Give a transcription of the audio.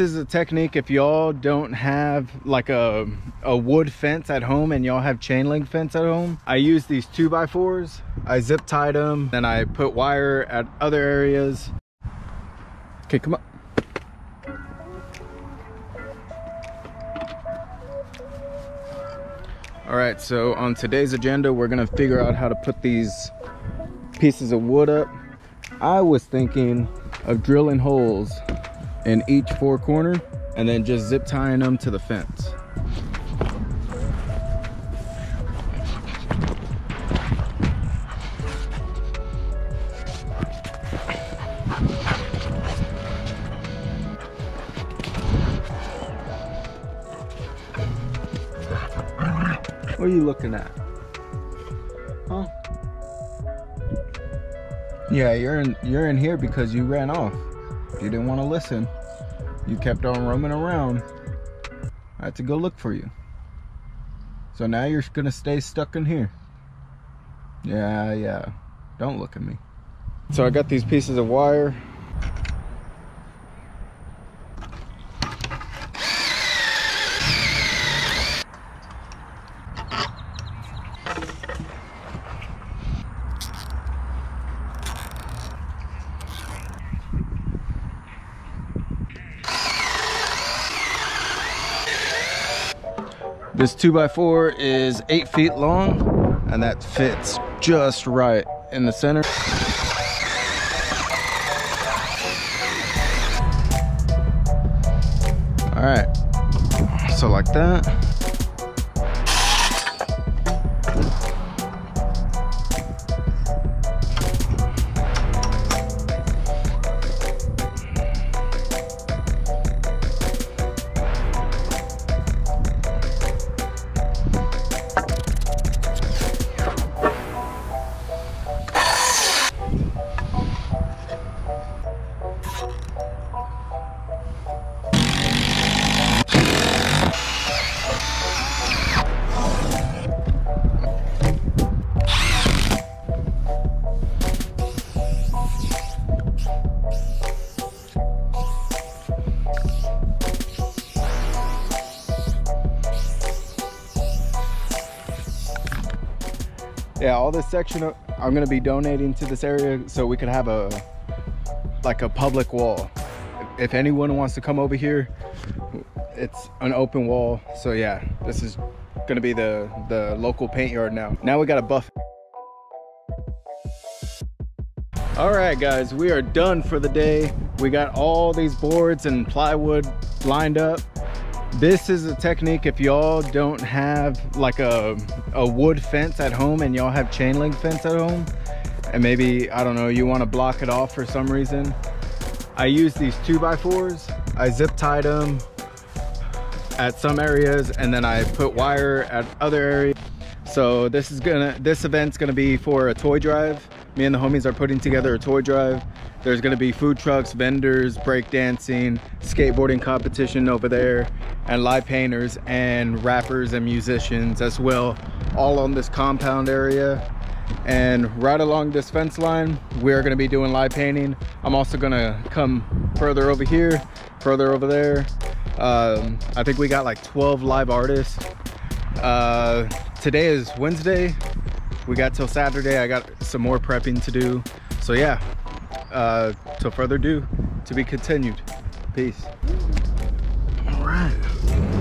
This is a technique if y'all don't have like a, a wood fence at home and y'all have chain link fence at home. I use these two by fours. I zip tied them and I put wire at other areas. Okay, come on. All right, so on today's agenda, we're gonna figure out how to put these pieces of wood up. I was thinking of drilling holes in each four corner and then just zip tying them to the fence. What are you looking at? Huh? Yeah, you're in you're in here because you ran off. You didn't want to listen. You kept on roaming around. I had to go look for you. So now you're gonna stay stuck in here. Yeah, yeah. Don't look at me. So I got these pieces of wire. This 2x4 is 8 feet long and that fits just right in the center. All right, so like that. Yeah all this section i'm going to be donating to this area so we could have a like a public wall. If anyone wants to come over here it's an open wall. So yeah this is to be the the local paint yard now. Now we got a buff. All right guys we are done for the day. We got all these boards and plywood lined up this is a technique if y'all don't have like a, a wood fence at home and y'all have chain link fence at home and maybe i don't know you want to block it off for some reason i use these two by fours i zip tied them at some areas and then i put wire at other areas. So this is gonna this event's gonna be for a toy drive me and the homies are putting together a toy drive. There's gonna be food trucks vendors breakdancing skateboarding competition over there and live painters and rappers and musicians as well all on this compound area. And right along this fence line we're to be doing live painting. I'm also to come further over here further over there. Um, i think we got like 12 live artists. Uh, today is wednesday we got till saturday. I got some more prepping to do. So yeah uh, till further ado to be continued. Peace. All right